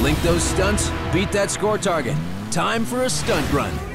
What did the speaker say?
Link those stunts, beat that score target. Time for a stunt run.